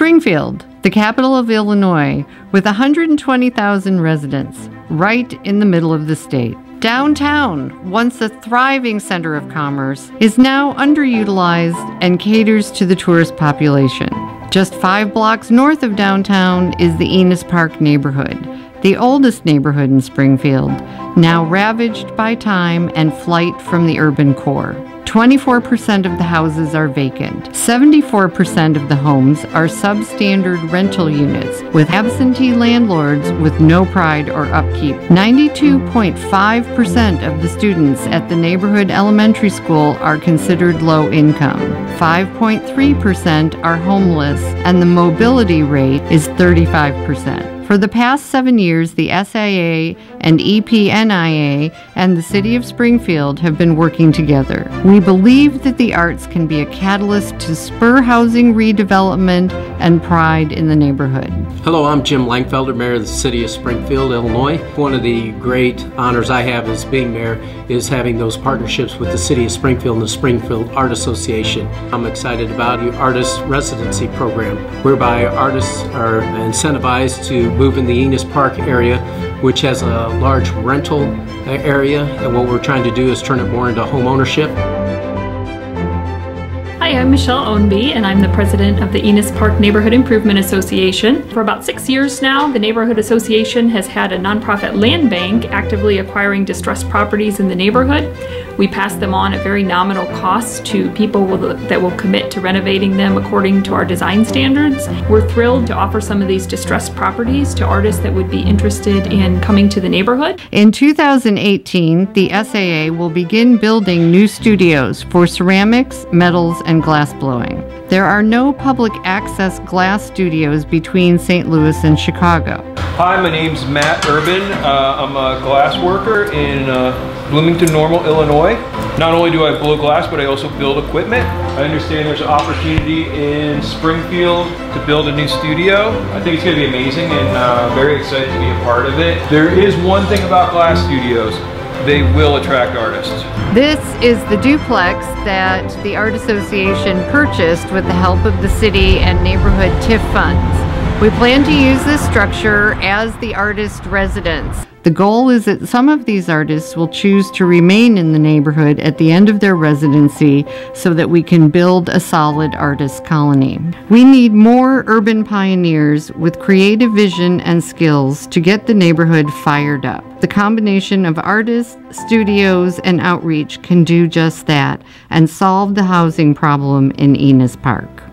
Springfield, the capital of Illinois, with 120,000 residents, right in the middle of the state. Downtown, once a thriving center of commerce, is now underutilized and caters to the tourist population. Just five blocks north of downtown is the Enos Park neighborhood, the oldest neighborhood in Springfield, now ravaged by time and flight from the urban core. 24% of the houses are vacant. 74% of the homes are substandard rental units with absentee landlords with no pride or upkeep. 92.5% of the students at the neighborhood elementary school are considered low income. 5.3% are homeless, and the mobility rate is 35%. For the past seven years, the SAA and EPNIA and the City of Springfield have been working together. We believe that the arts can be a catalyst to spur housing redevelopment and pride in the neighborhood. Hello, I'm Jim Langfelder, Mayor of the City of Springfield, Illinois. One of the great honors I have as being mayor is having those partnerships with the City of Springfield and the Springfield Art Association. I'm excited about the Artist Residency Program, whereby artists are incentivized to move in the Enos Park area, which has a large rental area. And what we're trying to do is turn it more into home ownership. Hi, I'm Michelle Ownby, and I'm the president of the Enos Park Neighborhood Improvement Association. For about six years now, the Neighborhood Association has had a nonprofit land bank actively acquiring distressed properties in the neighborhood. We pass them on at very nominal cost to people that will commit to renovating them according to our design standards. We're thrilled to offer some of these distressed properties to artists that would be interested in coming to the neighborhood. In 2018, the SAA will begin building new studios for ceramics, metals, and glass blowing. There are no public access glass studios between St. Louis and Chicago. Hi, my name's Matt Urban. Uh, I'm a glass worker in uh, Bloomington Normal, Illinois. Not only do I blow glass, but I also build equipment. I understand there's an opportunity in Springfield to build a new studio. I think it's gonna be amazing and uh, very excited to be a part of it. There is one thing about glass studios. They will attract artists. This is the duplex that the Art Association purchased with the help of the city and neighborhood TIF funds. We plan to use this structure as the artist residence. The goal is that some of these artists will choose to remain in the neighborhood at the end of their residency so that we can build a solid artist colony. We need more urban pioneers with creative vision and skills to get the neighborhood fired up. The combination of artists, studios, and outreach can do just that and solve the housing problem in Enos Park.